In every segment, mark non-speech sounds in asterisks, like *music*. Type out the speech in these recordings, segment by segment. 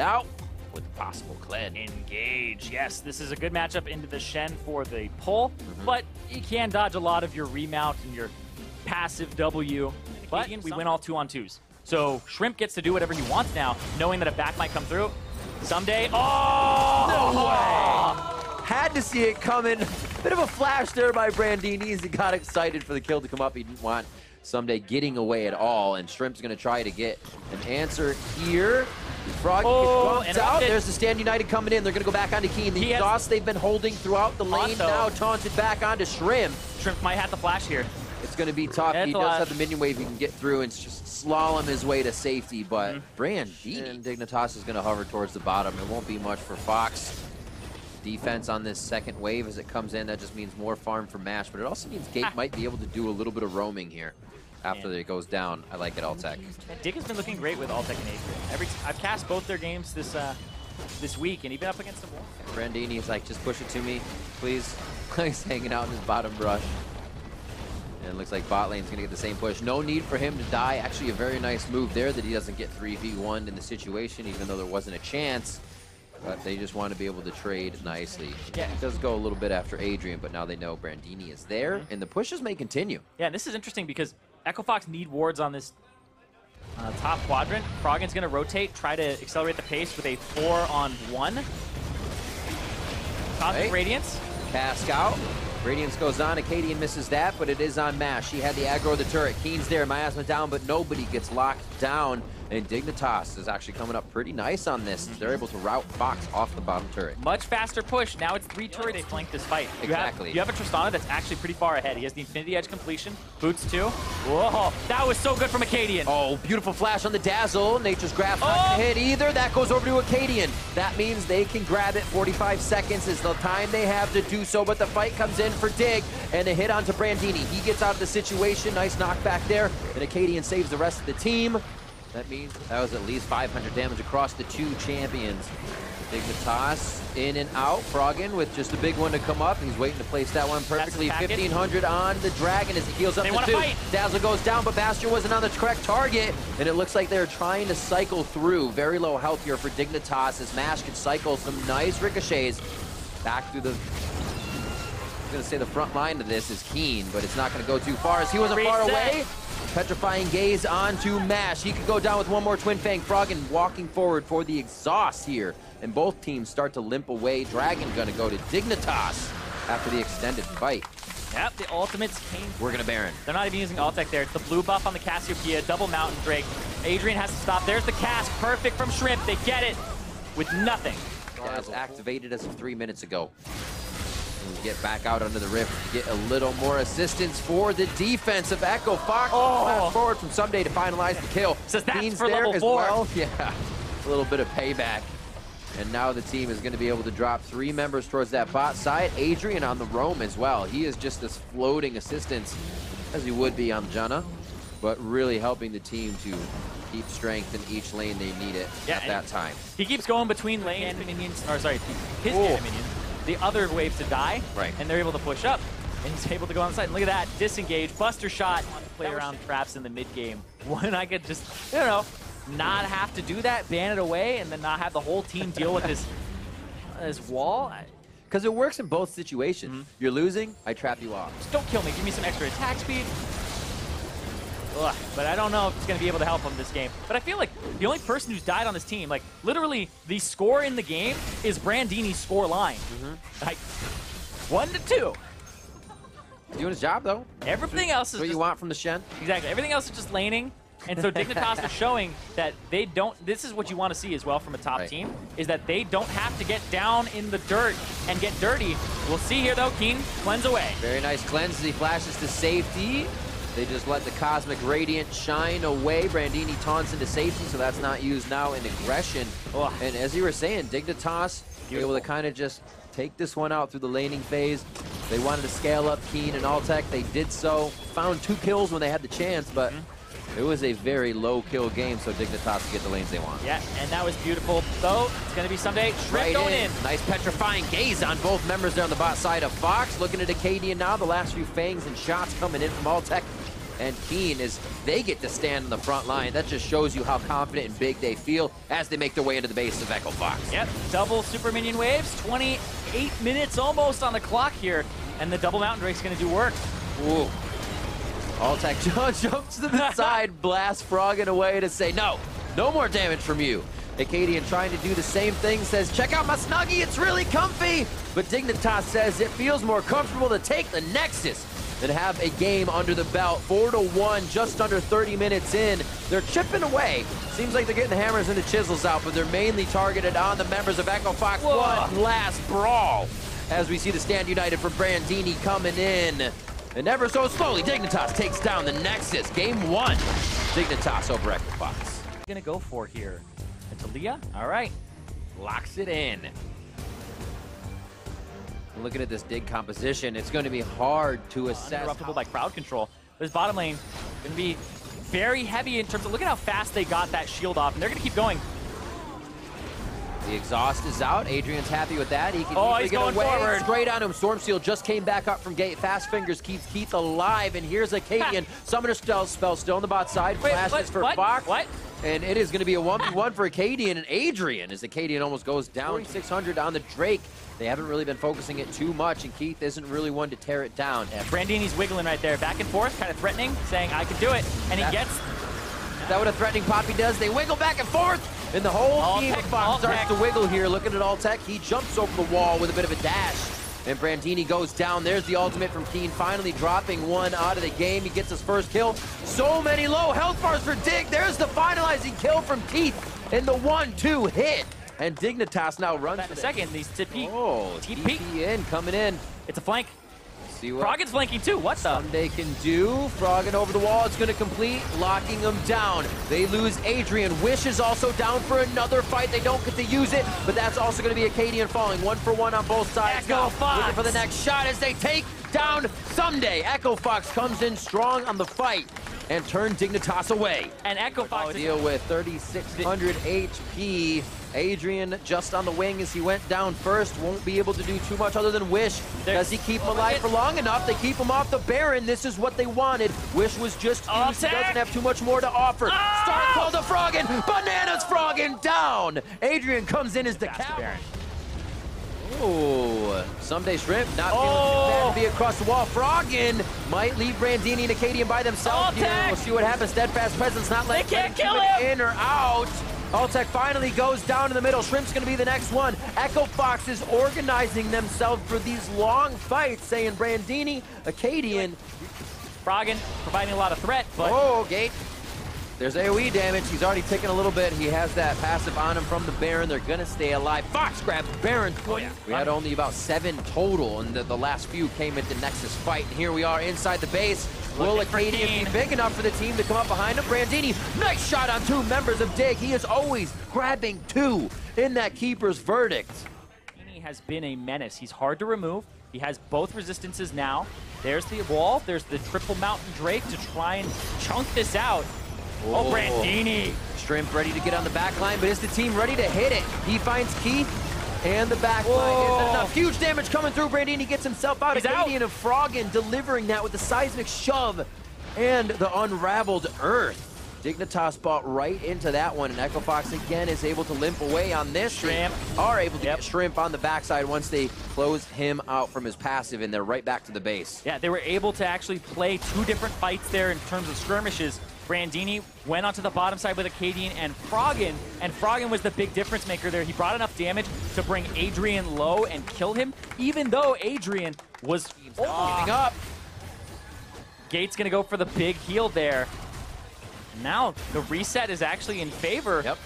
out with possible clean. Engage. Yes, this is a good matchup into the Shen for the pull, Mm-hmm. but you can dodge a lot of your remount and your passive W. But we win all two on twos. So Shrimp gets to do whatever he wants now, knowing that a back might come through. Ssumday, oh! No! way! Had to see it coming. Bit of a flash there by Brandini as he got excited for the kill to come up. He didn't want Ssumday getting away at all, and Shrimp's going to try to get an answer here. Frog Oh, gets out. There's the Stand United coming in. They're going to go back onto Keane. The exhaust they've been holding throughout the lane Tonto. now taunted back onto Shrimp. Shrimp might have the flash here. It's going to be tough. He does have the minion wave he can get through and just slalom his way to safety, but Mm-hmm. Brandini and Dignitas is going to hover towards the bottom. It won't be much for Fox. Defense on this second wave as it comes in, that just means more farm for Mash, but it also means Gate Ah. might be able to do a little bit of roaming here after Yeah. it goes down. I like it, Altec. Dick has been looking great with Altec and Adrian. Every I've cast both their games this uh, this week, and he's been up against them. well. Brandini is like, just push it to me, please. *laughs* He's hanging out in his bottom brush. And it looks like bot lane's gonna get the same push. No need for him to die. Actually, a very nice move there that he doesn't get 3v1 in the situation, even though there wasn't a chance. But they just want to be able to trade nicely. Yeah. It does go a little bit after Adrian, but now they know Brandini is there, Mm-hmm. and the pushes may continue. Yeah, and this is interesting because Echo Fox need wards on this uh, top quadrant. Froggen's going to rotate, try to accelerate the pace with a four on one. Cosmic Right. Radiance. Cask out. Radiance goes on. Akaadian misses that, but it is on Mash. He had the aggro of the turret. Keane's there. Miasma down, but nobody gets locked down. And Dignitas is actually coming up pretty nice on this. They're able to route Fox off the bottom turret. Much faster push. Now it's three turrets they flank this fight. You Exactly. Have, you have a Tristana that's actually pretty far ahead. He has the Infinity Edge completion. Boots too. Whoa, that was so good from Akaadian. Oh, beautiful flash on the Dazzle. Nature's Grasp not Oh! gonna hit either. That goes over to Akaadian. That means they can grab it. 45 seconds is the time they have to do so, but the fight comes in for Dig, and a hit onto Brandini. He gets out of the situation. Nice knockback there, and Akaadian saves the rest of the team. That means that was at least 500 damage across the two champions. Dignitas in and out. Froggen with just a big one to come up. He's waiting to place that one perfectly. 1500 on the Dragon as he heals up They wanna two. fight. Dazzle goes down, but Bastion wasn't on the correct target, and it looks like they're trying to cycle through. Very low health here for Dignitas as Mash can cycle some nice ricochets back through the. I was gonna say the front line of this is Keane, but it's not gonna go too far as he wasn't far away. Petrifying gaze onto Mash. He could go down with one more Twin Fang Frog and walking forward for the exhaust here. And both teams start to limp away. Dragon gonna go to Dignitas after the extended fight. Yep, the ultimates came We're gonna Baron. They're not even using Altec there. It's the blue buff on the Cassiopeia, double Mountain Drake. Adrian has to stop. There's the cast, perfect from Shrimp. They get it with nothing. Dazzle activated as of three minutes ago. And we get back out under the rift to get a little more assistance for the defense of Echo Fox. Oh. Fast forward from Ssumday to finalize the kill. Says that's Keane's for there level as four. well. *laughs* Yeah, a little bit of payback. And now the team is going to be able to drop three members towards that bot side. Adrian on the roam as well. He is just this floating assistance as he would be on Janna, but really helping the team to keep strength in each lane they need it Yeah, at that time. He keeps going between lane and minions, or sorry, his Ooh. minions. The other wave to die, Right. and they're able to push up. And he's able to go on the side. And look at that, disengage, buster shot, play around traps in the mid game. *laughs* When I could just, you know, not have to do that, ban it away, and then not have the whole team deal with this, *laughs* this wall. Because it works in both situations. Mm-hmm. You're losing, I trap you off. Just don't kill me. Give me some extra attack speed. Ugh, but I don't know if it's going to be able to help him this game. But I feel like the only person who's died on this team, like literally the score in the game is Brandini's score line. Mm-hmm. Like one to two. Doing his job though. Everything else is what just, you want from the Shen. exactly. Everything else is just laning. And so Dignitas is *laughs* showing that they don't. This is what you want to see as well from a top Right. team, is that they don't have to get down in the dirt and get dirty. We'll see here though. Keane cleanse away. Very nice cleanse as he flashes to safety. They just let the Cosmic Radiant shine away. Brandini taunts into safety, so that's not used now in aggression. And as you were saying, Dignitas able to kind of just take this one out through the laning phase. They wanted to scale up Keane and Altec. They did so. Found two kills when they had the chance, but mm-hmm. It was a very low kill game, so Dignitas to get the lanes they want. Yeah, and that was beautiful. Though it's going to be Ssumday. Shrimp Right going in. Nice petrifying gaze on both members there on the bot side of Fox. Looking at Akaadian now. The last few fangs and shots coming in from Altec. and Keane as they get to stand on the front line. That just shows you how confident and big they feel as they make their way into the base of Echo Fox. Yep, double super minion waves, 28 minutes almost on the clock here, and the double mountain drake's gonna do work. Ooh. Altec *laughs* jumps to the side, *laughs* blasts Froggen away to say, no, no more damage from you. Akaadian trying to do the same thing, says, check out my Snuggie, it's really comfy. But Dignitas says it feels more comfortable to take the Nexus than have a game under the belt. Four to one, just under 30 minutes in. They're chipping away. Seems like they're getting the hammers and the chisels out, but they're mainly targeted on the members of Echo Fox. Whoa. One last brawl as we see the stand united from Brandini coming in. And ever so slowly, Dignitas takes down the Nexus. Game one, Dignitas over Echo Fox. Gonna go for here. And Talia, all right, locks it in. Looking at this dig composition, it's going to be hard to assess. Uninterruptible by crowd control. This bottom lane gonna be very heavy in terms of, look at how fast they got that shield off, and they're gonna keep going. The exhaust is out. Adrian's happy with that. He can Oh, he's get going away. forward. Straight on him. Storm Shield just came back up from gate. Fast fingers keeps Keith alive. And here's Akaadian. *laughs* Summoner spell, spell still on the bot side. Wait, Flashes what? for What? Fox. What? And it is going to be a 1v1 for Akaadian and Adrian as Akaadian almost goes down 600 on the Drake. They haven't really been focusing it too much, and Keith isn't really one to tear it down. Yeah, Brandini's wiggling right there, back and forth, kind of threatening, saying, I can do it. And he That's- gets Is that what a threatening Poppy does? They wiggle back and forth, and the whole All team tech, of Fox starts tech. to wiggle here. Looking at Altec, he jumps over the wall with a bit of a dash. And Brandini goes down. There's the ultimate from Keane, finally dropping one out of the game. He gets his first kill. So many low health bars for Dig. There's the finalizing kill from Keith in the one-two hit. And Dignitas now runs in a the- second. These TP. Oh, TP. TP in, coming in. It's a flank. See what Froggen's flanking too. What the? they can do. Froggen over the wall. It's going to complete, locking them down. They lose Adrian. Wish is also down for another fight. They don't get to use it, but that's also going to be Akaadian falling. One for one on both sides. Echo now. Fox. Looking for the next shot as they take down Ssumday. Echo Fox comes in strong on the fight and turn Dignitas away. And Echo Fox Deal with 3,600 HP. Adrian just on the wing as he went down first. Won't be able to do too much other than Wish. There- Does he keep him Oh, alive for long enough? They keep him off the Baron. This is what they wanted. Wish was just Oh, used. He doesn't have too much more to offer. Ah! Oh! Star called the Froggen. Bananas Froggen down. Adrian comes in as the faster cow. Baron. Oh, Ssumday Shrimp not feeling Oh! too bad to oh! be across the wall. Froggen might leave Brandini and Akaadian by themselves Oh, here. tech! We'll see what happens. Steadfast presence not letting can't them kill him! in or out. Altec finally goes down in the middle. Shrimp's going to be the next one. Echo Fox is organizing themselves for these long fights, saying Brandini, Akaadian. Froggen providing a lot of threat, but Oh, Gate. There's AoE damage. He's already taken a little bit. He has that passive on him from the Baron. They're going to stay alive. Fox grabs Baron. Oh, yeah. We had only about seven total, and the, the last few came into Nexus fight. And here we are inside the base. Will Akaadian be big enough for the team to come up behind him? Brandini, nice shot on two members of Dig. He is always grabbing two in that keeper's verdict. Heaney has been a menace. He's hard to remove. He has both resistances now. There's the wall. There's the triple mountain drake to try and chunk this out. Oh, Oh. Brandini. Shrimp ready to get on the back line, but is the team ready to hit it? He finds Keith and the back line. Whoa. Isn't enough. Huge damage coming through. Brandini He gets himself out. He's out. And Froggen delivering that with the seismic shove and the unraveled earth. Dignitas bought right into that one, and Echo Fox again is able to limp away on this. They Shrimp. are able to Yep. get Shrimp on the backside once they close him out from his passive, and they're right back to the base. Yeah, they were able to actually play two different fights there in terms of skirmishes. Brandini went onto the bottom side with Akaadian and Froggen, and Froggen was the big difference maker there. He brought enough damage to bring Adrian low and kill him, even though Adrian was Giving Ah, up. Gates gonna go for the big heal there. Now the reset is actually in favor Yep.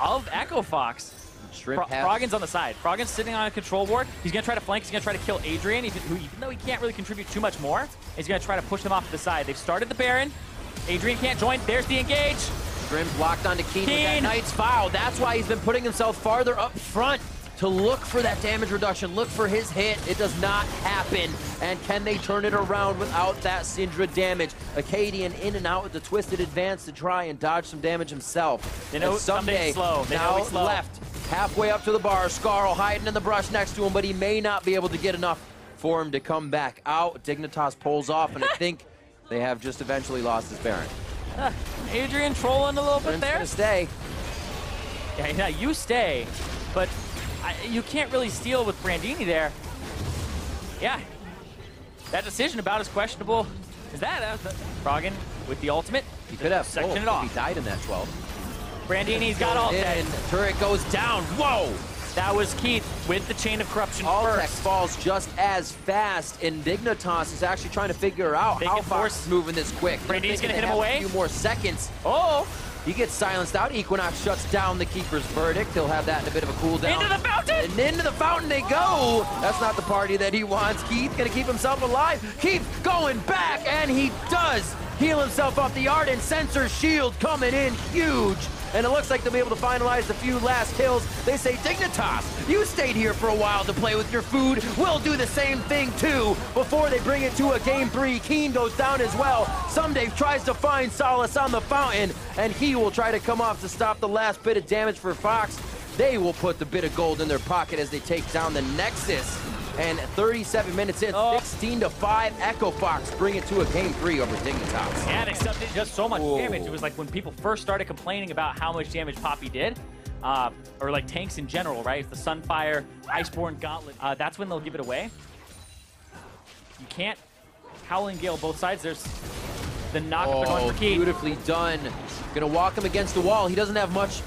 of Echo Fox. Shrimp Fro- Froggen's on the side. Froggen's sitting on a control ward. He's gonna try to flank. He's gonna try to kill Adrian, even, who, even though he can't really contribute too much more. He's gonna try to push them off to the side. They've started the Baron. Adrian can't join. There's the engage. Shrimp locked onto Keane, with that Keane. Knight's Vow. That's why he's been putting himself farther up front to look for that damage reduction, look for his hit. It does not happen. And can they turn it around without that Syndra damage? Akaadian in and out with the twisted advance to try and dodge some damage himself. They know And Ssumday slow. They now he's slow. left, halfway up to the bar. Scarl hiding in the brush next to him, but he may not be able to get enough for him to come back out. Dignitas pulls off, and I think they have just eventually lost his Baron. Uh, Adrian trolling a little bit there. gonna stay. Yeah, yeah, you stay, but I, you can't really steal with Brandini there. Yeah, that decision about as questionable as that. Uh, Froggen with the ultimate. He could have section oh, it off. He died in that 12. Brandini's got all And turret goes down. Whoa! That was Keith with the chain of corruption Altec first. falls just as fast, and Dignitas is actually trying to figure out They how Fox is moving this quick. Thinking gonna hit him away. A few more seconds. Oh, He gets silenced out. Equinox shuts down the keeper's verdict. He'll have that in a bit of a cooldown. into the fountain! And into the fountain they go. That's not the party that he wants. Keith gonna keep himself alive. Keith going back, and he does heal himself off the Ardent Censer shield coming in huge. And it looks like they'll be able to finalize a few last kills. They say, Dignitas, you stayed here for a while to play with your food. We'll do the same thing too. Before they bring it to a game three, Keane goes down as well. Ssumday tries to find solace on the fountain, and he will try to come off to stop the last bit of damage for Fox. They will put the bit of gold in their pocket as they take down the Nexus. And 37 minutes in, Oh. 16 to 5, Echo Fox bring it to a game three over Dignitas. yeah, stuff did just so much Whoa. damage. It was like when people first started complaining about how much damage Poppy did, uh, or like tanks in general, right? The Sunfire, Iceborne Gauntlet, uh, that's when they'll give it away. You can't Howling Gale both sides. There's the knock, Oh, for beautifully done. Gonna walk him against the wall. He doesn't have much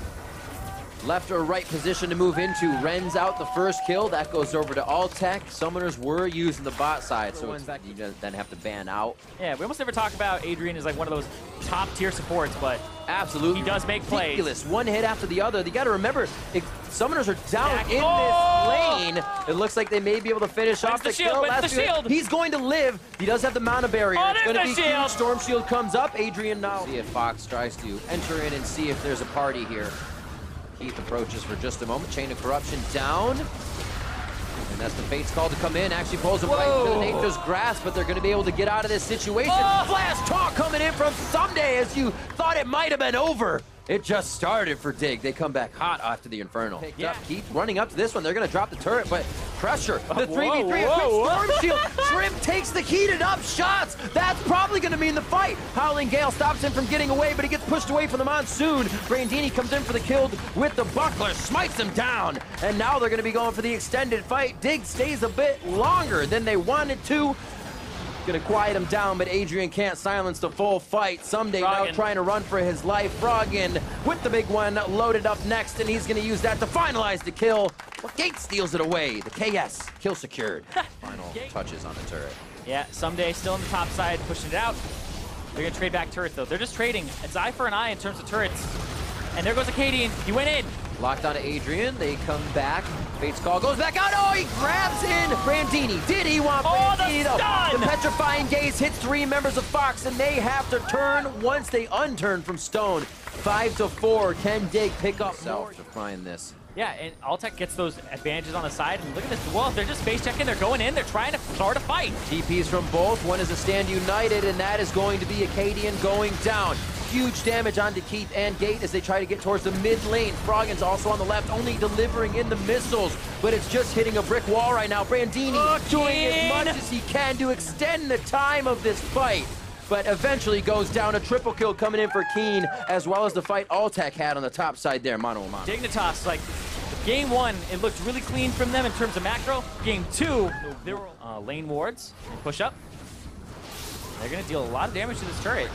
left or right position to move into. Ren's out the first kill. That goes over to Altec. Summoners were using the bot side, so it's, you then have to ban out. Yeah, we almost never talk about Adrian as like one of those top tier supports, but Absolutely. He does make plays. One hit after the other. You got to remember, if Summoners are down Back- in Oh! this lane. It looks like they may be able to finish off the the, shield? kill. Last the shield? He's going to live. He does have the mana barrier. Oh, it's going to be shield. huge. Storm Shield comes up. Adrian now. See if Fox tries to enter in and see if there's a party here. Keith approaches for just a moment. Chain of Corruption down. And that's the Fate's call to come in. Actually pulls him right into the Whoa. Nature's grasp, but they're going to be able to get out of this situation. Oh! Flash talk coming in from Ssumday as you thought it might have been over. It just started for Dig. They come back hot after the Infernal. Picked Yeah. up, Keith running up to this one. They're going to drop the turret, but pressure. The 3v3, a quick whoa, storm shield. Shrimp takes the heated up shots. That's probably going to mean the fight. Howling Gale stops him from getting away, but he gets pushed away from the monsoon. Brandini comes in for the kill with the buckler, smites him down. And now they're going to be going for the extended fight. Dig stays a bit longer than they wanted to. Gonna quiet him down, but Adrian can't silence the full fight. Ssumday now trying to run for his life. Froggen with the big one loaded up next, and he's gonna use that to finalize the kill. Well, Gate steals it away. The KS, kill secured. *laughs* Final touches on the turret. Yeah, Ssumday still on the top side, pushing it out. They're gonna trade back turret though. They're just trading. It's eye for an eye in terms of turrets. And there goes Akaadian. He went in. Locked onto Adrian. They come back. Fate's call goes back out. Oh, he grabs in Brandini. Did he want Oh, the Brandini though? stun! The petrifying gaze hits three members of Fox, and they have to turn once they unturn from Stone. Five to four. Can Dig pick up more to find this? Yeah, and Altec gets those advantages on the side. And look at this. Well, if they're just face checking. They're going in. They're trying to start a fight. TPs from both. One is a stand united, and that is going to be Akaadian going down. Huge damage onto Keith and Gate as they try to get towards the mid lane. Froggen's also on the left, only delivering in the missiles, but it's just hitting a brick wall right now. Brandini Oh, doing as much as he can to extend the time of this fight. But eventually goes down a triple kill coming in for Keane, as well as the fight Altec had on the top side there, mano a mano. Dignitas, like, game one, it looked really clean from them in terms of macro. Game two, there were uh, lane wards and push up. They're gonna deal a lot of damage to this turret.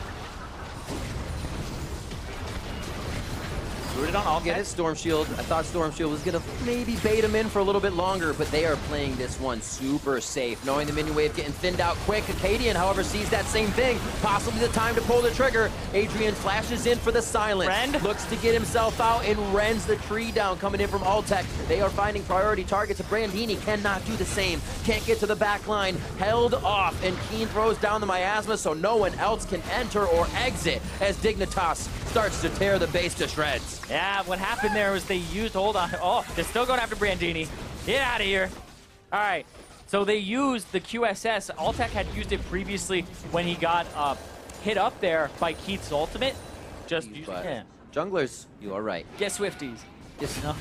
Rooted on all Get it, Storm Shield. I thought Storm Shield was gonna maybe bait him in for a little bit longer, but they are playing this one super safe, knowing the minion wave getting thinned out quick. Akaadian, however, sees that same thing. Possibly the time to pull the trigger. Adrian flashes in for the silence. Ren. Looks to get himself out and rends the tree down coming in from Altec. They are finding priority targets. Brandini cannot do the same. Can't get to the back line. Held off, and Keane throws down the miasma so no one else can enter or exit as Dignitas starts to tear the base to shreds. Yeah, what happened there was they used, hold on. Oh, they're still going after Brandini. Get out of here. All right. So they used the QSS. Altec had used it previously when he got uh, hit up there by Keith's ultimate. Just, But yeah. junglers, you are right. Get Swifties. Yes. No.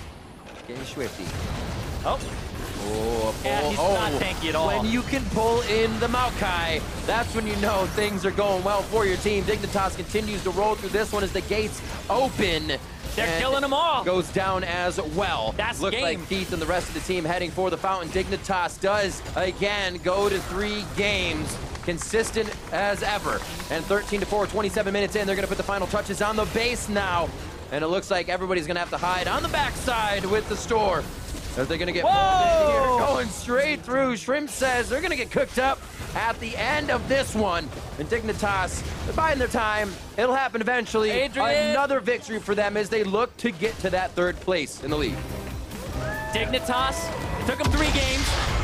getting swifty. Oh, Oh, Yeah, he's oh. not tanky at all. When you can pull in the Maokai, that's when you know things are going well for your team. Dignitas continues to roll through this one as the gates open. They're killing them all. Goes down as well. That's Looks game. like Keith and the rest of the team heading for the fountain. Dignitas does again go to three games. Consistent as ever. And 13 to 4, 27 minutes in, they're going to put the final touches on the base now. And it looks like everybody's going to have to hide on the backside with the store. Are they going to get? Whoa! Going straight through. Shrimp says they're going to get cooked up at the end of this one. And Dignitas, they're biding their time. It'll happen eventually. Adrian! Another victory for them as they look to get to that third place in the league. Dignitas. It took them three games.